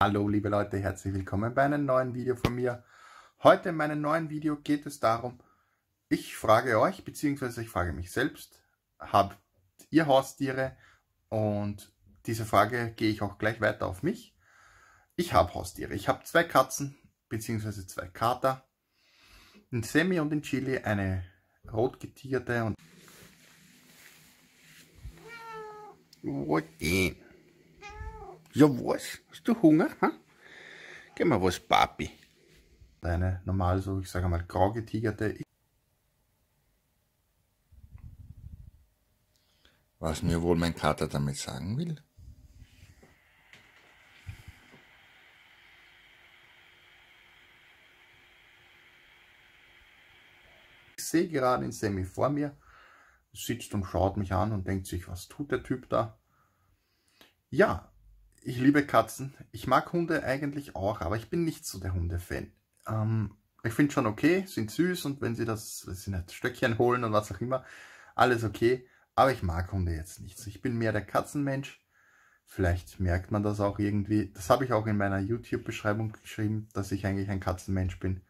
Hallo liebe Leute, herzlich willkommen bei einem neuen Video von mir. Heute in meinem neuen Video geht es darum, ich frage euch, beziehungsweise ich frage mich selbst, habt ihr Haustiere? Und diese Frage gehe ich auch gleich weiter auf mich. Ich habe Haustiere. Ich habe zwei Katzen, beziehungsweise zwei Kater. In Semi und in Chili eine rotgetigerte und... Wo denn? Ja, was? Hast du Hunger? Ha? Geh mal was, Papi. Eine normal, so ich sage mal, grau getigerte. Was mir wohl mein Kater damit sagen will? Ich sehe gerade den Semi vor mir, sitzt und schaut mich an und denkt sich, was tut der Typ da? Ja, ich liebe Katzen. Ich mag Hunde eigentlich auch, aber ich bin nicht so der Hunde-Fan. Ähm, ich finde schon okay, sind süß und wenn sie das, wenn sie nicht Stöckchen holen und was auch immer, alles okay. Aber ich mag Hunde jetzt nicht. Ich bin mehr der Katzenmensch. Vielleicht merkt man das auch irgendwie. Das habe ich auch in meiner YouTube-Beschreibung geschrieben, dass ich eigentlich ein Katzenmensch bin.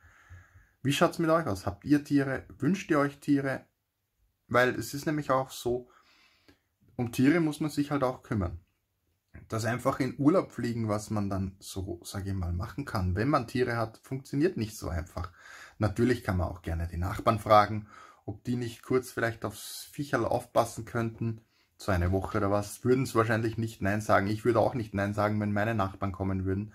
Wie schaut es mit euch aus? Habt ihr Tiere? Wünscht ihr euch Tiere? Weil es ist nämlich auch so, um Tiere muss man sich halt auch kümmern das einfach in Urlaub fliegen, was man dann so, sage ich mal, machen kann, wenn man Tiere hat, funktioniert nicht so einfach. Natürlich kann man auch gerne die Nachbarn fragen, ob die nicht kurz vielleicht aufs Viecherl aufpassen könnten, so eine Woche oder was, würden es wahrscheinlich nicht Nein sagen. Ich würde auch nicht Nein sagen, wenn meine Nachbarn kommen würden.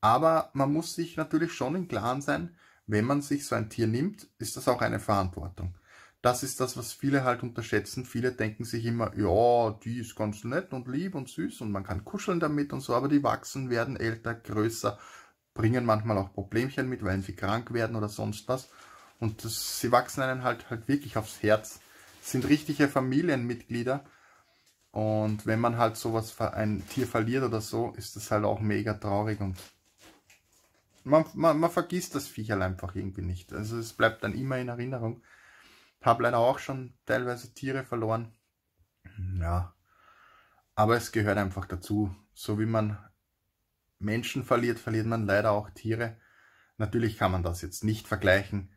Aber man muss sich natürlich schon im Klaren sein, wenn man sich so ein Tier nimmt, ist das auch eine Verantwortung das ist das, was viele halt unterschätzen. Viele denken sich immer, ja, die ist ganz nett und lieb und süß und man kann kuscheln damit und so, aber die wachsen, werden älter, größer, bringen manchmal auch Problemchen mit, weil sie krank werden oder sonst was. Und das, sie wachsen einen halt, halt wirklich aufs Herz, sind richtige Familienmitglieder. Und wenn man halt sowas, ein Tier verliert oder so, ist das halt auch mega traurig und man, man, man vergisst das Viecherl einfach irgendwie nicht. Also es bleibt dann immer in Erinnerung. Habe leider auch schon teilweise Tiere verloren. Ja, aber es gehört einfach dazu. So wie man Menschen verliert, verliert man leider auch Tiere. Natürlich kann man das jetzt nicht vergleichen,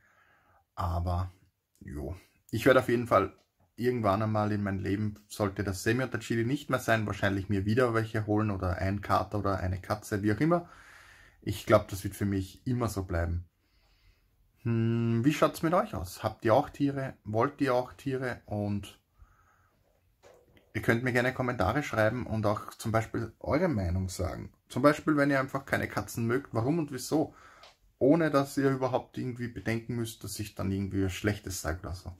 aber jo. Ich werde auf jeden Fall irgendwann einmal in mein Leben, sollte das Semi und Chili nicht mehr sein, wahrscheinlich mir wieder welche holen oder ein Kater oder eine Katze, wie auch immer. Ich glaube, das wird für mich immer so bleiben. Hm, wie schaut es mit euch aus? Habt ihr auch Tiere? Wollt ihr auch Tiere? Und ihr könnt mir gerne Kommentare schreiben und auch zum Beispiel eure Meinung sagen. Zum Beispiel, wenn ihr einfach keine Katzen mögt, warum und wieso? Ohne dass ihr überhaupt irgendwie bedenken müsst, dass ich dann irgendwie Schlechtes sage oder so.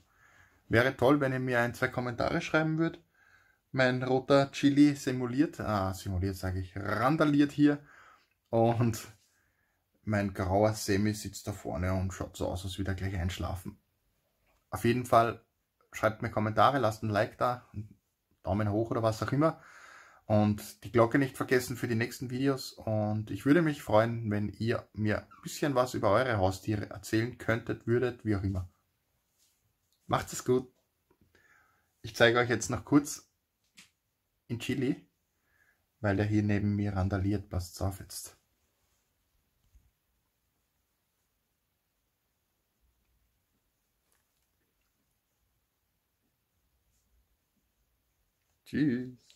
Wäre toll, wenn ihr mir ein, zwei Kommentare schreiben würdet. Mein roter Chili simuliert, ah, simuliert sage ich, randaliert hier. Und mein grauer Semi sitzt da vorne und schaut so aus, als würde er gleich einschlafen. Auf jeden Fall schreibt mir Kommentare, lasst ein Like da, einen Daumen hoch oder was auch immer. Und die Glocke nicht vergessen für die nächsten Videos. Und ich würde mich freuen, wenn ihr mir ein bisschen was über eure Haustiere erzählen könntet, würdet, wie auch immer. Macht es gut. Ich zeige euch jetzt noch kurz in Chili, weil der hier neben mir randaliert. Passt auf jetzt. Tschüss.